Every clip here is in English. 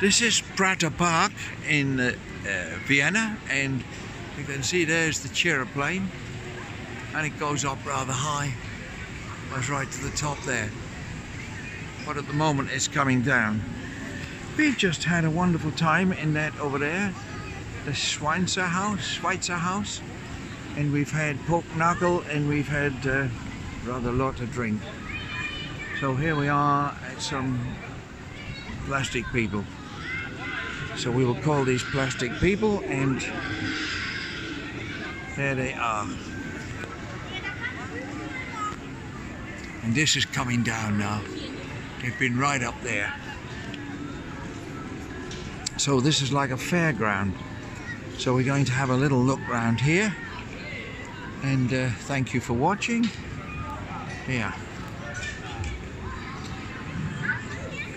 This is Prater Park in uh, uh, Vienna, and you can see there's the Chairplane, and it goes up rather high. Goes right to the top there. But at the moment it's coming down. We've just had a wonderful time in that over there, the Schweizer House, Schweizer House, and we've had pork knuckle and we've had uh, rather a lot to drink. So here we are at some plastic people. So we will call these plastic people and there they are. And this is coming down now. They've been right up there. So this is like a fairground. So we're going to have a little look round here. And uh, thank you for watching. Yeah.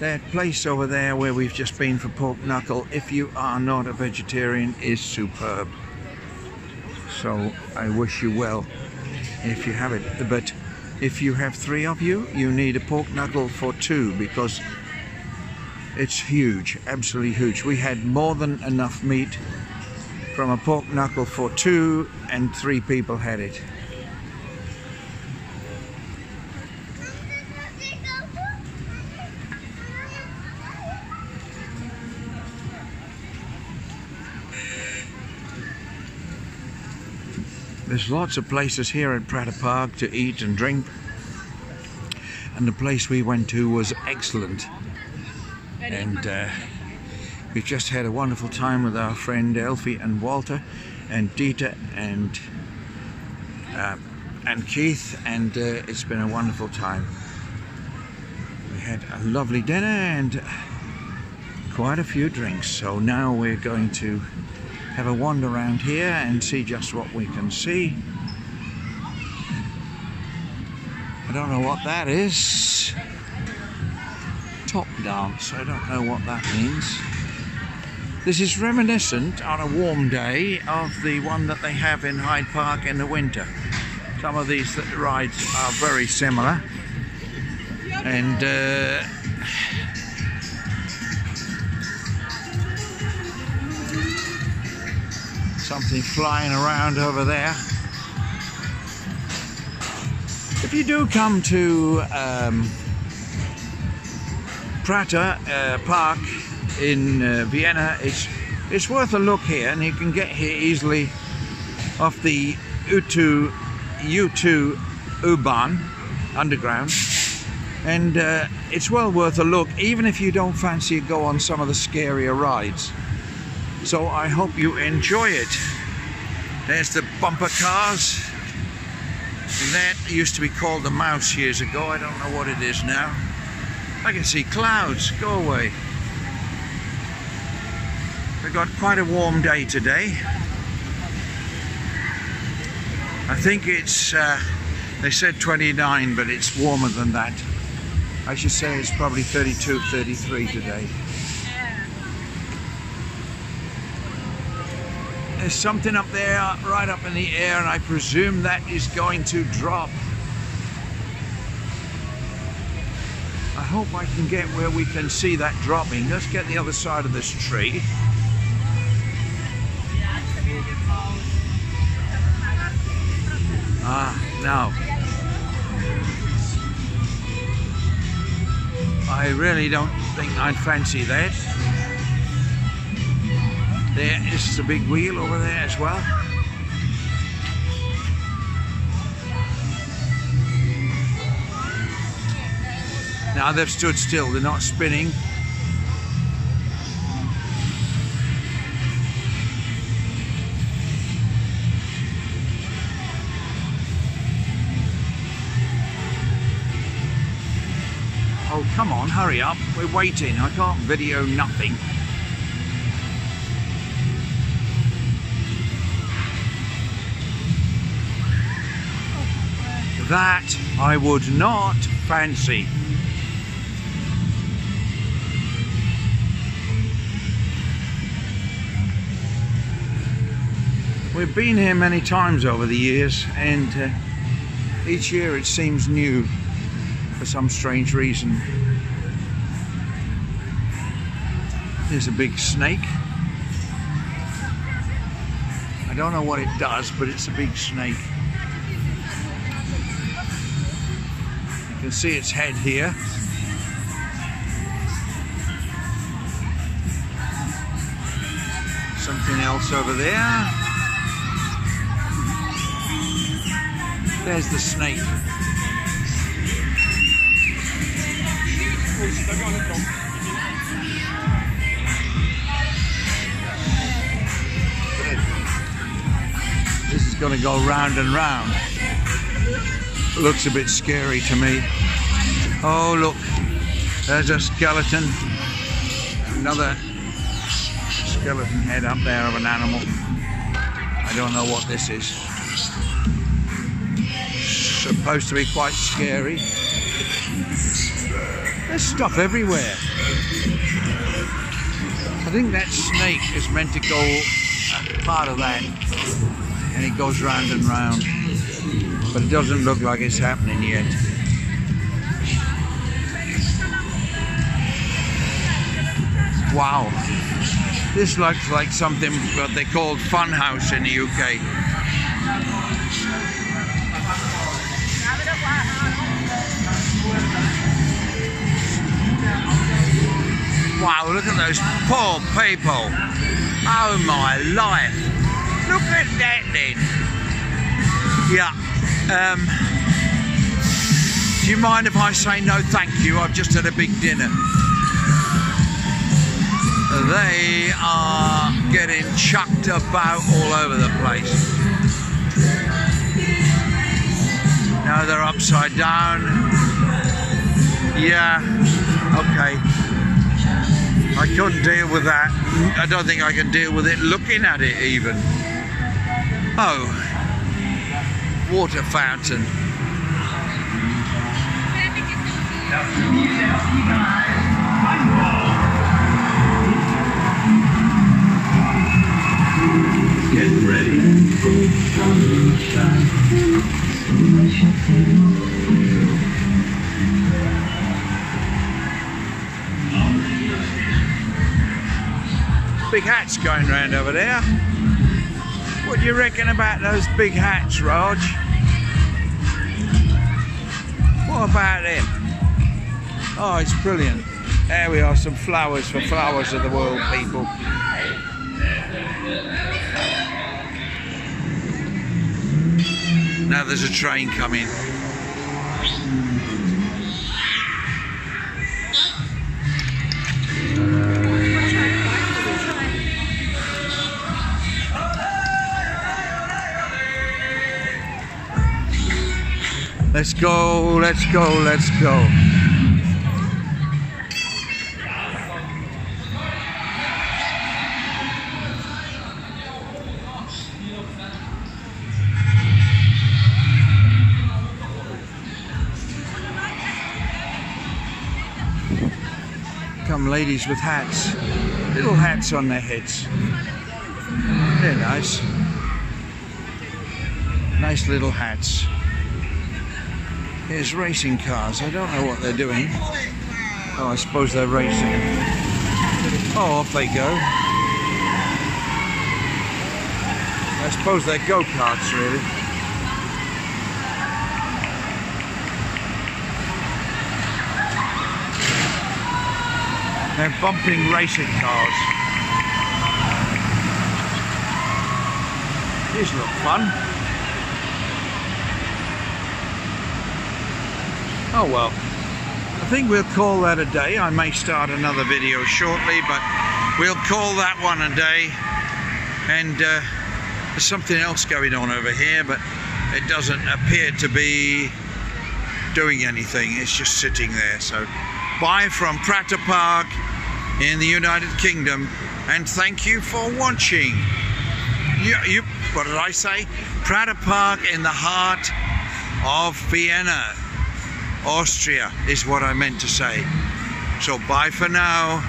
That place over there where we've just been for pork knuckle, if you are not a vegetarian, is superb. So I wish you well if you have it. But if you have three of you, you need a pork knuckle for two because it's huge, absolutely huge. We had more than enough meat from a pork knuckle for two and three people had it. There's lots of places here at Prater Park to eat and drink. And the place we went to was excellent. And uh, we've just had a wonderful time with our friend Elfie and Walter and Dieter and uh, and Keith and uh, it's been a wonderful time. We had a lovely dinner and quite a few drinks so now we're going to have a wander around here and see just what we can see. I don't know what that is. Top dance, I don't know what that means. This is reminiscent on a warm day of the one that they have in Hyde Park in the winter. Some of these rides are very similar. And uh, something flying around over there. If you do come to um, Prater uh, Park in uh, Vienna, it's it's worth a look here, and you can get here easily off the U2 U2 U-Bahn underground, and uh, it's well worth a look, even if you don't fancy go on some of the scarier rides. So I hope you enjoy it. There's the bumper cars. That used to be called the mouse years ago. I don't know what it is now. I can see clouds. Go away. We've got quite a warm day today. I think it's, uh, they said 29, but it's warmer than that. I should say it's probably 32, 33 today. There's something up there, right up in the air, and I presume that is going to drop. I hope I can get where we can see that dropping. Let's get the other side of this tree. Ah, now. I really don't think I'd fancy that. There is the big wheel over there as well. Now they've stood still, they're not spinning. Oh, come on, hurry up. We're waiting. I can't video nothing. That I would not fancy. We've been here many times over the years and uh, each year it seems new for some strange reason. There's a big snake. I don't know what it does, but it's a big snake. Can see its head here. Something else over there. There's the snake. This is going to go round and round. Looks a bit scary to me. Oh, look. There's a skeleton. Another skeleton head up there of an animal. I don't know what this is. Supposed to be quite scary. There's stuff everywhere. I think that snake is meant to go uh, part of that and it goes round and round but it doesn't look like it's happening yet. Wow, this looks like something what they call Funhouse in the UK. Wow, look at those poor people. Oh my life. Look at that then. Yeah. Um, do you mind if I say no thank you? I've just had a big dinner. They are getting chucked about all over the place. Now they're upside down. Yeah, okay. I couldn't deal with that. I don't think I can deal with it looking at it even. Oh, water fountain. Get ready. Big hats going round over there. What do you reckon about those big hats, Raj? What about them? Oh, it's brilliant. There we are, some flowers for flowers of the world, people. Now there's a train coming. Let's go, let's go, let's go. Come ladies with hats. Little hats on their heads. They're nice. Nice little hats. Here's racing cars. I don't know what they're doing. Oh, I suppose they're racing. Oh, off they go. I suppose they're go-karts, really. They're bumping racing cars. These look fun. Oh well. I think we'll call that a day. I may start another video shortly, but we'll call that one a day. And uh, there's something else going on over here, but it doesn't appear to be doing anything. It's just sitting there. So bye from Prater Park in the United Kingdom. And thank you for watching. You, you, what did I say? Prater Park in the heart of Vienna. Austria is what I meant to say. So bye for now.